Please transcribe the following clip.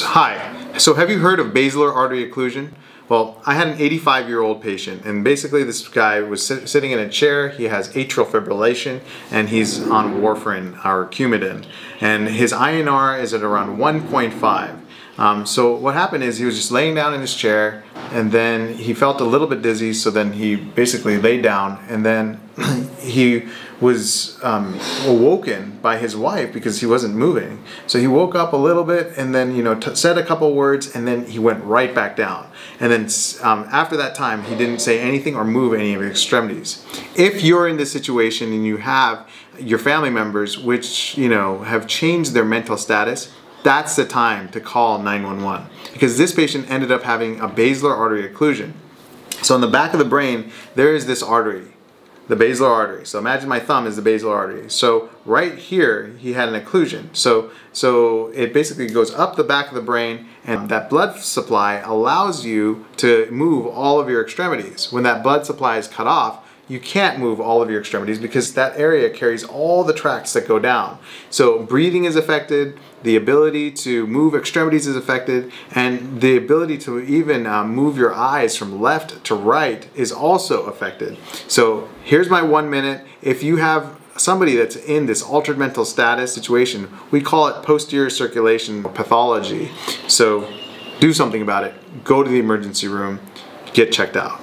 Hi, so have you heard of basilar artery occlusion? Well, I had an 85 year old patient, and basically, this guy was sit sitting in a chair. He has atrial fibrillation, and he's on warfarin or Coumadin, and his INR is at around 1.5. Um, so what happened is he was just laying down in his chair and then he felt a little bit dizzy so then he basically laid down and then he was um, awoken by his wife because he wasn't moving. So he woke up a little bit and then you know said a couple words and then he went right back down. And then um, after that time he didn't say anything or move any of his extremities. If you're in this situation and you have your family members which you know have changed their mental status that's the time to call 911 because this patient ended up having a basilar artery occlusion. So in the back of the brain, there is this artery, the basilar artery. So imagine my thumb is the basilar artery. So right here, he had an occlusion. So, so it basically goes up the back of the brain and that blood supply allows you to move all of your extremities. When that blood supply is cut off, you can't move all of your extremities because that area carries all the tracts that go down. So breathing is affected, the ability to move extremities is affected, and the ability to even uh, move your eyes from left to right is also affected. So here's my one minute. If you have somebody that's in this altered mental status situation, we call it posterior circulation pathology. So do something about it. Go to the emergency room, get checked out.